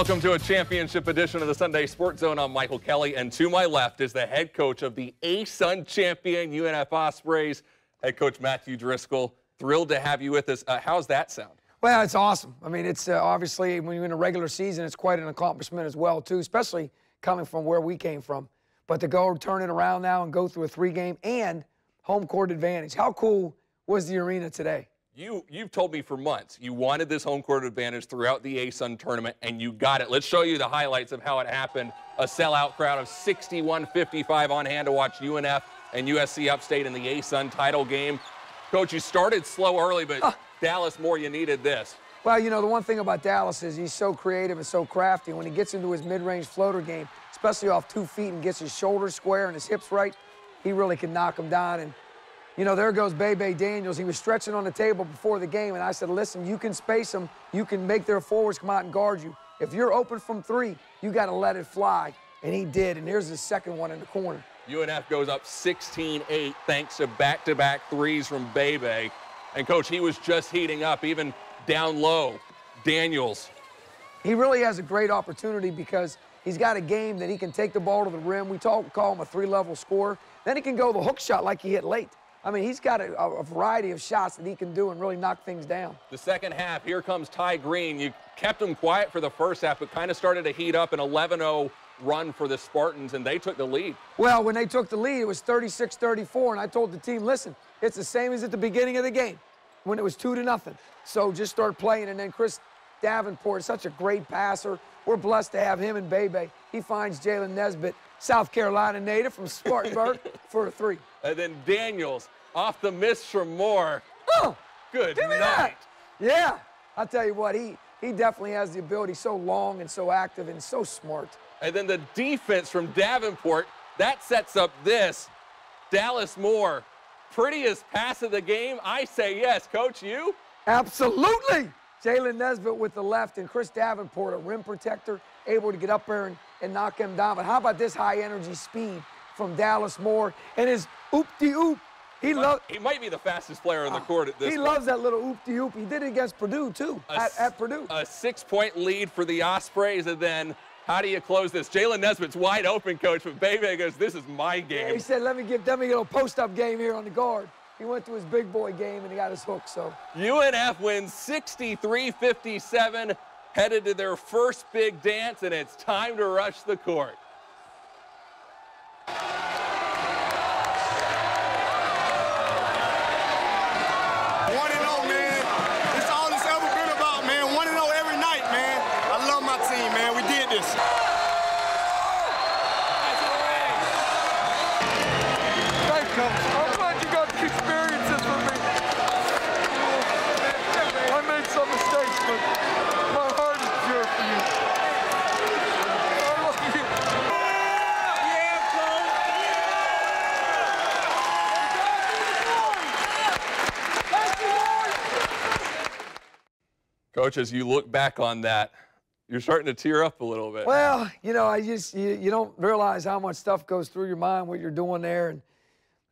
Welcome to a championship edition of the Sunday Sports Zone. I'm Michael Kelly, and to my left is the head coach of the ASUN champion UNF Ospreys, head coach Matthew Driscoll. Thrilled to have you with us. Uh, how's that sound? Well, it's awesome. I mean, it's uh, obviously when you're in a regular season, it's quite an accomplishment as well, too, especially coming from where we came from. But to go turn it around now and go through a three-game and home court advantage. How cool was the arena today? You, you've told me for months you wanted this home court advantage throughout the ASUN tournament, and you got it. Let's show you the highlights of how it happened. A sellout crowd of 61-55 on hand to watch UNF and USC Upstate in the ASUN title game. Coach, you started slow early, but uh, Dallas Moore, you needed this. Well, you know, the one thing about Dallas is he's so creative and so crafty. When he gets into his mid-range floater game, especially off two feet and gets his shoulders square and his hips right, he really can knock them down. And you know, there goes Bebe Daniels. He was stretching on the table before the game, and I said, listen, you can space them. You can make their forwards come out and guard you. If you're open from three, you got to let it fly. And he did, and here's his second one in the corner. UNF goes up 16-8 thanks to back-to-back -back threes from Bebe. And, Coach, he was just heating up, even down low. Daniels. He really has a great opportunity because he's got a game that he can take the ball to the rim. We talk, call him a three-level scorer. Then he can go the hook shot like he hit late. I mean, he's got a, a, variety of shots that he can do and really knock things down. The second half, here comes Ty Greene. You kept him quiet for the first half, but kind of started to heat up an 11-0 run for the Spartans, and they took the lead. Well, when they took the lead, it was 36-34, and I told the team, listen, it's the same as at the beginning of the game when it was 2 to nothing. So just start playing, and then Chris Davenport is such a great passer. We're blessed to have him and Bebe. He finds Jalen Nesbitt South Carolina native from Spartanburg for a three. And then Daniels off the miss from Moore. Oh, good give me night. That. Yeah, I'll tell you what, he, he definitely has the ability, so long and so active and so smart. And then the defense from Davenport, that sets up this. Dallas Moore, prettiest pass of the game? I say yes. Coach, you? Absolutely. Jalen Nesbitt with the left and Chris Davenport, a rim protector, able to get up there and, and knock him down. But how about this high energy speed from Dallas Moore and his oop-de-oop. He loves. He might be the fastest player on the ah, court at this. He point. loves that little oop-de-oop. He did it against Purdue too. At, at Purdue. A six-point lead for the Ospreys, and then how do you close this? Jalen Nesbitt's wide open, coach, but Bebe goes, "This is my game." Yeah, he said, "Let me give them a little post-up game here on the guard." He went to his big boy game and he got his hook. So. UNF wins 63-57, headed to their first big dance, and it's time to rush the court. Coach, as you look back on that, you're starting to tear up a little bit. Well, you know, I just you, you don't realize how much stuff goes through your mind what you're doing there, and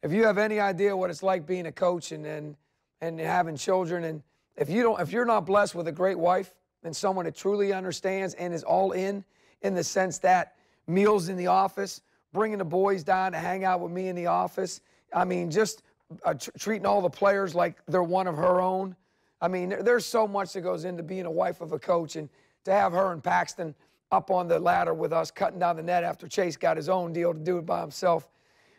if you have any idea what it's like being a coach and and and having children, and if you don't, if you're not blessed with a great wife and someone that truly understands and is all in, in the sense that meals in the office, bringing the boys down to hang out with me in the office. I mean, just uh, tr treating all the players like they're one of her own. I mean, there's so much that goes into being a wife of a coach, and to have her and Paxton up on the ladder with us, cutting down the net after Chase got his own deal to do it by himself.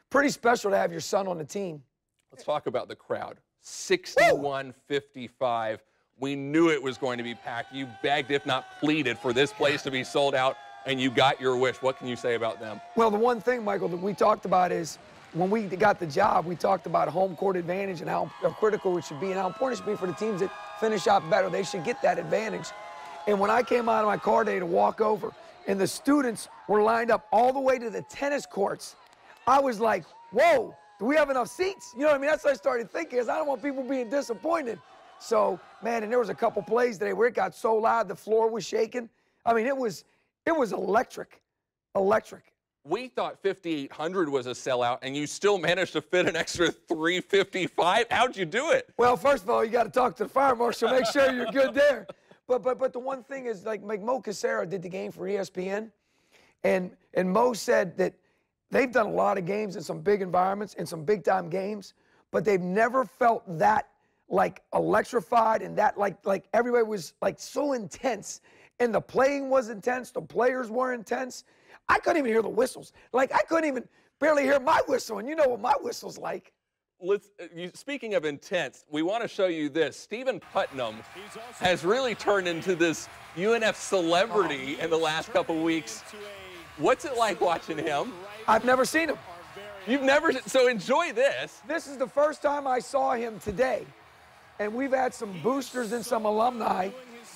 Pretty special to have your son on the team. Let's talk about the crowd. 61-55. We knew it was going to be packed. You begged, if not pleaded, for this place to be sold out, and you got your wish. What can you say about them? Well, the one thing, Michael, that we talked about is when we got the job, we talked about home court advantage and how, critical it should be and how important it should be for the teams that finish out better. They should get that advantage. And when I came out of my car day to walk over, and the students were lined up all the way to the tennis courts, I was like, whoa, do we have enough seats? You know what I mean? That's what I started thinking, is I don't want people being disappointed. So, man, and there was a couple plays today where it got so loud the floor was shaking. I mean, it was it was electric. Electric we thought 5,800 was a sellout, and you still managed to fit an extra 355. How'd you do it? Well, first of all, you got to talk to the fire marshal, make sure you're good there. But but but the one thing is like, like Mo Casera did the game for ESPN, and and Mo said that they've done a lot of games in some big environments in some big time games, but they've never felt that like electrified and that like like everybody was like so intense and the playing was intense, the players were intense. I couldn't even hear the whistles. Like I couldn't even barely hear my whistle, and you know what my whistle's like. Let's, uh, you, speaking of intense, we want to show you this. Stephen Putnam has really turned into this UNF celebrity in the last couple weeks. What's it like watching him? I've never seen him. You've never, so enjoy this. This is the first time I saw him today. And we've had some boosters and some alumni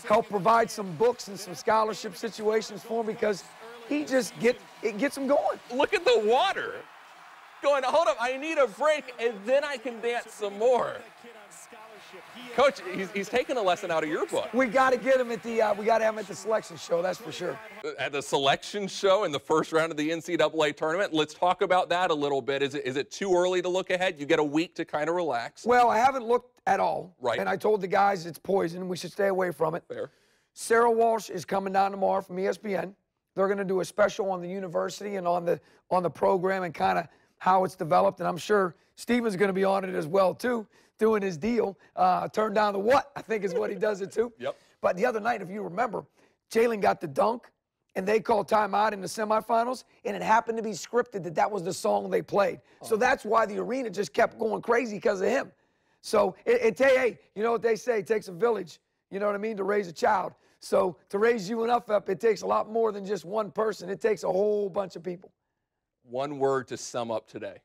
help provide some books and some scholarship situations for him because he just get it gets him going. Look at the water. Going, hold up, I need a break, and then I can dance some more. Coach, he's, he's taking a lesson out of your book. We got to get him at the uh, we got to have him at the selection show. That's for sure. At the selection show in the first round of the NCAA tournament, let's talk about that a little bit. Is it is it too early to look ahead? You get a week to kind of relax. Well, I haven't looked at all. Right. And I told the guys it's poison. We should stay away from it. Fair. Sarah Walsh is coming down tomorrow from ESPN. They're going to do a special on the university and on the on the program and kind of how it's developed. And I'm sure Steven's going to be on it as well too, doing his deal. Uh, turn down the what I think is what he does it too. Yep. But the other night, if you remember, Jalen got the dunk, and they called timeout in the semifinals, and it happened to be scripted that that was the song they played. So that's why the arena just kept going crazy because of him. So it, it, hey, you know what they say? It takes a village. You know what I mean to raise a child. So to raise UNF up, it takes a lot more than just one person. It takes a whole bunch of people. One word to sum up today.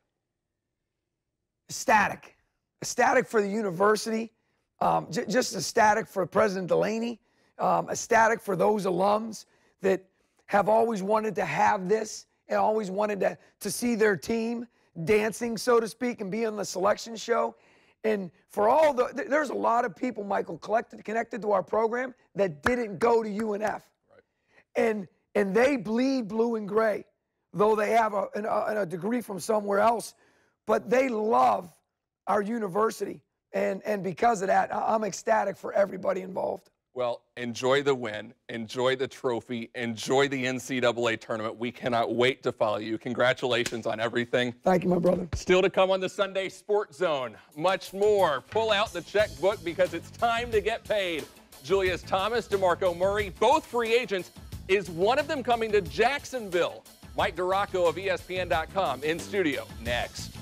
Static. Static for the university. Um, j- just a static for President Delaney. Um, a static for those alums that have always wanted to have this and always wanted to, to see their team dancing, so to speak, and be on the selection show. And for all the, th- there's a lot of people, Michael, collected, connected to our program that didn't go to UNF. Right. And, and they bleed blue and gray, though they have a, an- a, a degree from somewhere else. But they love our university. And, and because of that, I'm ecstatic for everybody involved. Well, enjoy the win, enjoy the trophy, enjoy the NCAA tournament. We cannot wait to follow you. Congratulations on everything. Thank you, my brother. Still to come on the Sunday Sports Zone. Much more. Pull out the checkbook because it's time to get paid. Julius Thomas, DeMarco Murray, both free agents. Is one of them coming to Jacksonville? Mike DiRocco of ESPN.com in studio next.